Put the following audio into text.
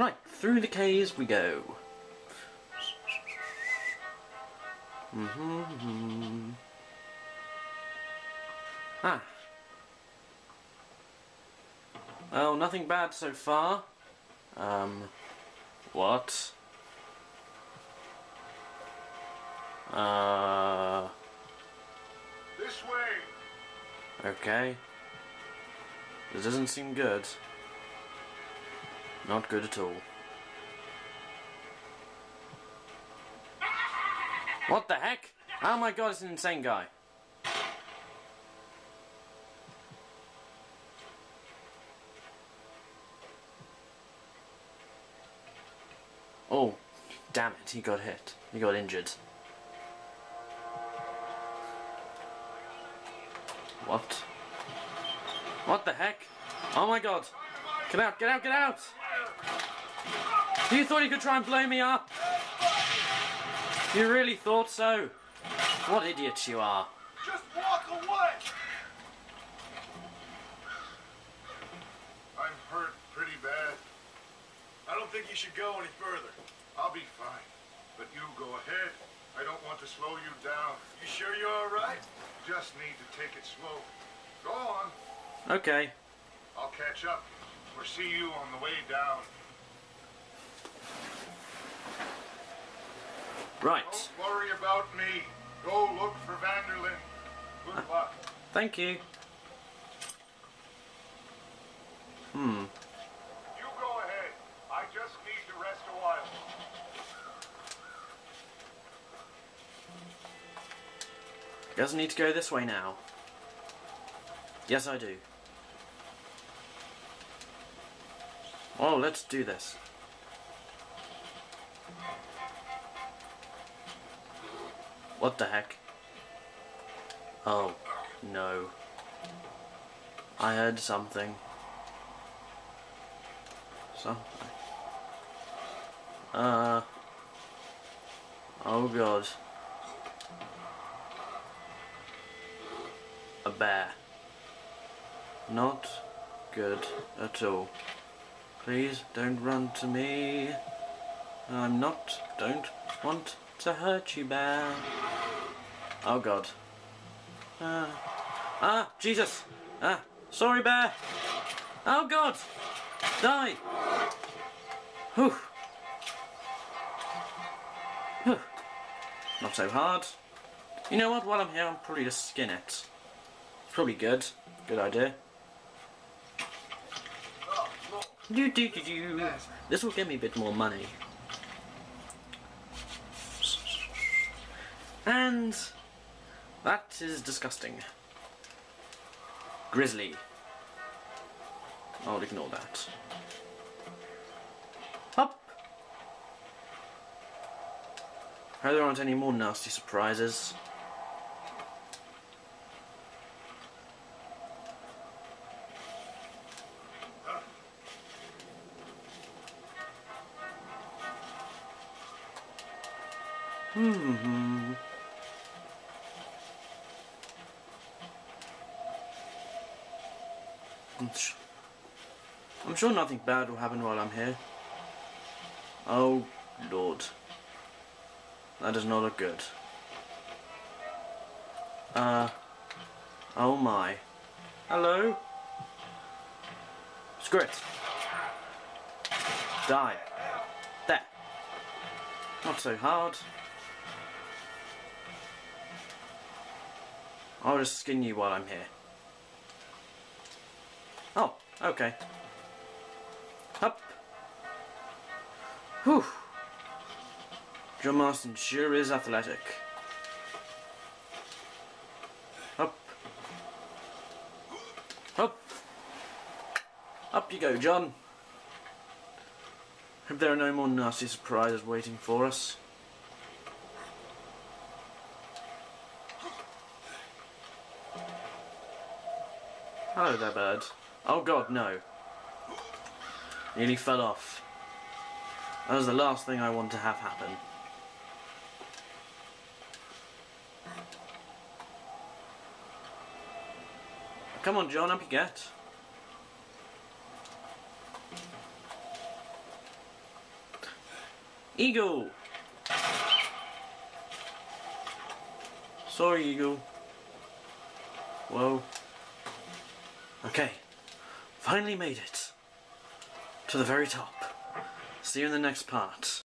Right, through the caves we go. Mm-hmm. Ah. Well, nothing bad so far. Um, what? Uh, This way. okay. This doesn't seem good. Not good at all. What the heck? Oh my god, it's an insane guy. Oh, damn it, he got hit. He got injured. What? What the heck? Oh my god! Get out, get out, get out! You thought you could try and blow me up? You really thought so? What idiots you are. Just walk away. I'm hurt pretty bad. I don't think you should go any further. I'll be fine. But you go ahead. I don't want to slow you down. You sure you're all right? Just need to take it slow. Go on. Okay. I'll catch up. Or see you on the way down. Right. Don't worry about me. Go look for Van der Linde. Good luck. Thank you. Hmm. You go ahead. I just need to rest a while. Doesn't need to go this way now. Yes, I do. Oh, let's do this. What the heck? Oh, no. I heard something. Something. Uh. Oh god. A bear. Not good at all. Please don't run to me. I'm not, don't want to hurt you, bear. Oh god. Ah, ah Jesus. Ah, sorry, bear. Oh god. Die. Whew. Whew. Not so hard. You know what? While I'm here, I'm probably just skin it. It's probably good. Good idea. Do, do, do, do. This will give me a bit more money. And that is disgusting. Grizzly. I'll ignore that. Up. Hope there aren't any more nasty surprises. Hmm. I'm sure nothing bad will happen while I'm here. Oh, Lord. That does not look good. Uh. Oh my. Hello? Screw it. Die. There. Not so hard. I'll just skin you while I'm here. Oh, okay. Up. Whew. John Marston sure is athletic. Up. Up. Up you go, John. Hope there are no more nasty surprises waiting for us. Hello there, bird. Oh god, no. Nearly fell off. That was the last thing I want to have happen. Come on, John, up you get. Eagle! Sorry, Eagle. Whoa. Okay. Finally made it. To the very top. See you in the next part.